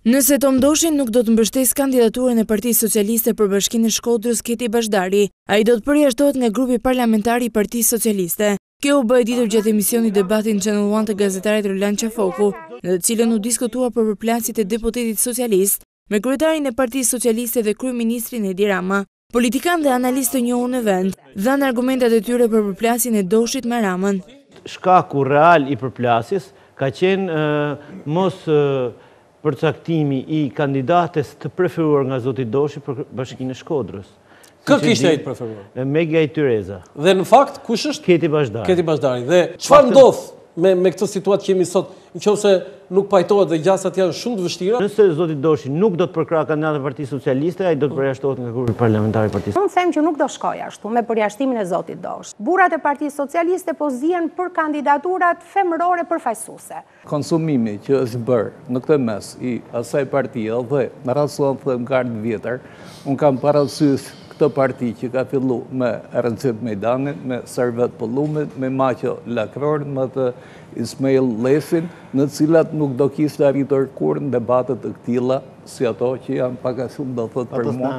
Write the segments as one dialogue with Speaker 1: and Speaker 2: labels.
Speaker 1: Nëse Tom Doshi nuk do të mbështesë kandidaturën e Partisë Socialiste për Bashkinë e Shkodrës Keti Bazhdari, ai do të përjashtohet nga grupi parlamentar i Partisë Socialiste. Kjo u bë e ditur gjatë emisionit Debati në Channel One të gazetarit Roland Qafoku, në të cilën u diskutua për përplasjet e deputetit socialist me kryetarin e Partisë Socialiste dhe kryeministrin Edi Rama. Politikanë dhe analistë të njohur në vend, dhanë argumentat e tyre për përplasjen e Doshit me Ramën.
Speaker 2: Shkaku real i përplasjes ka qenë mos përcaktimi i kandidates të preferuar nga zoti Doshi për Bashkinë e Shkodrës.
Speaker 3: Kë kishte ai të preferuar?
Speaker 2: Megi Ajtyreza.
Speaker 3: Dhe në fakt kush është?
Speaker 2: Keti Bazhdari.
Speaker 3: Keti Bazhdari. Dhe çfarë ndodh Me me këtë situatë që jemi sot, nëse nuk pajtohet dhe gjasat janë shumë të vështira.
Speaker 2: Nëse zoti Doshi nuk do të përkrahë kandidatët e Partisë Socialiste, ai do të përjashtohet nga grupi parlamentar i
Speaker 4: Partisë. Unë them që nuk do shkojë ashtu me përjashtimin e zotit Doshi. Burrat e Partisë Socialiste po zihen për kandidaturat femërore përfaqësuese.
Speaker 5: Konsumimi që është bërë në këtë mes, i asaj partie dhe në rast se unë them gardë e vjetër, unë kam parasysh Këtë parti që ka fillu me Rexhep Mejdanin, me Servet Pëllumin, me Maqo Lakrorin, me atë Ismail Lleshin, në cilat nuk do kishte arritur kurrë në debate të këtilla si ato që janë pak a shumë do thotë për mua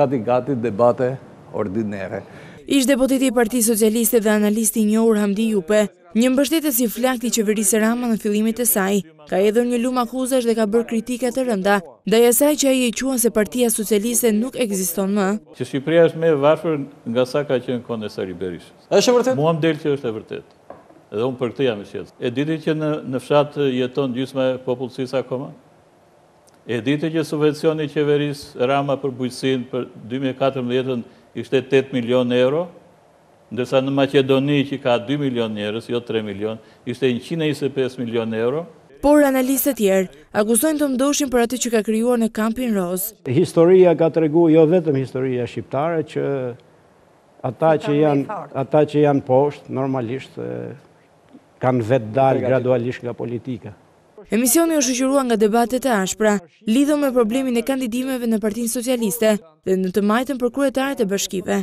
Speaker 5: gati gati debate ordinere.
Speaker 1: Ish-deputeti i Partisë Socialiste dhe analisti i njohur Hamdi Jupe, Një mbështetës i flaktë i qeverisë Rama në fillimit e saj, ka hedhur një lumë akuzash dhe ka bërë kritika të rënda, ndaj asaj që ai e quan se Partia Socialiste nuk ekziston më.
Speaker 6: Që Shqipëria është më e varfër nga sa ka qenë kohën e Sali Berishës.
Speaker 3: A është e vërtetë?
Speaker 6: Mua më del që është e vërtetë. Dhe unë për këtë jam i shqetësuar. E di ti që në fshat jeton gjysma e popullsisë akoma? E di ti që subvencioni i qeverisë Rama për bujqësinë për dy mijë e katërmbëdhjetën ishte tetë milionë euro Ndërsa në Maqedoni që ka dy milionë njerëz, jo tre milionë, ishte njëqind e njëzet e pesë milionë euro.
Speaker 1: Por analistë të tjerë, akuzojnë Tom Doshin për atë që ka krijuar në kampin rozë.
Speaker 2: Historia ka tregu, jo vetëm historia shqiptare, që ata që janë, ata që janë poshtë, normalisht kanë vetë dalë gradualisht nga politika.
Speaker 1: Emisioni u shoqërua nga debate të ashpra, lidhur me problemin e kandidimeve në Partinë Socialiste dhe në të majtën për kryetarët e bashkive.